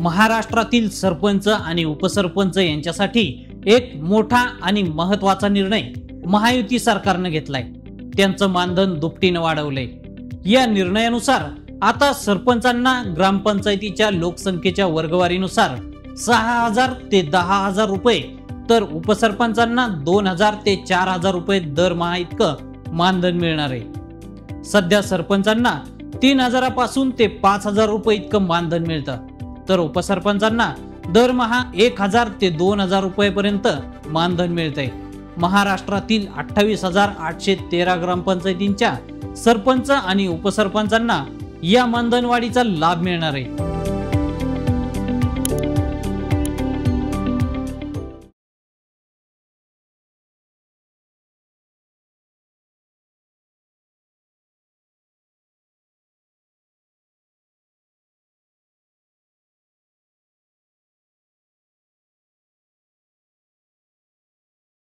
महाराष्ट्रातील सरपंच आणि उपसरपंच यांच्यासाठी एक मोठा आणि महत्त्वाचा निर्णय महायुती सरकारनं घेतलाय. त्यांचं मानधन दुपटीनं वाढवलंय. या निर्णयानुसार आता सरपंचांना ग्रामपंचायतीच्या लोकसंख्येच्या वर्गवारीनुसार सहा हजार ते दहा हजार रुपये तर उपसरपंचांना दोन हजार ते चार हजार रुपये दरमहा इतकं मानधन मिळणार आहे. सध्या सरपंचांना तीन हजारापासून ते पाच हजार रुपये इतकं मानधन मिळतं. तर उपसरपंचांना दरमहा एक हजार ते दोन हजार रुपयेपर्यंत मानधन मिळते महाराष्ट्रातील अठ्ठावीस हजार आठशे तेरा ग्रामपंचायतींच्या सरपंच आणि उपसरपंचांना या मानधनवाढीचा लाभ मिळणार आहे.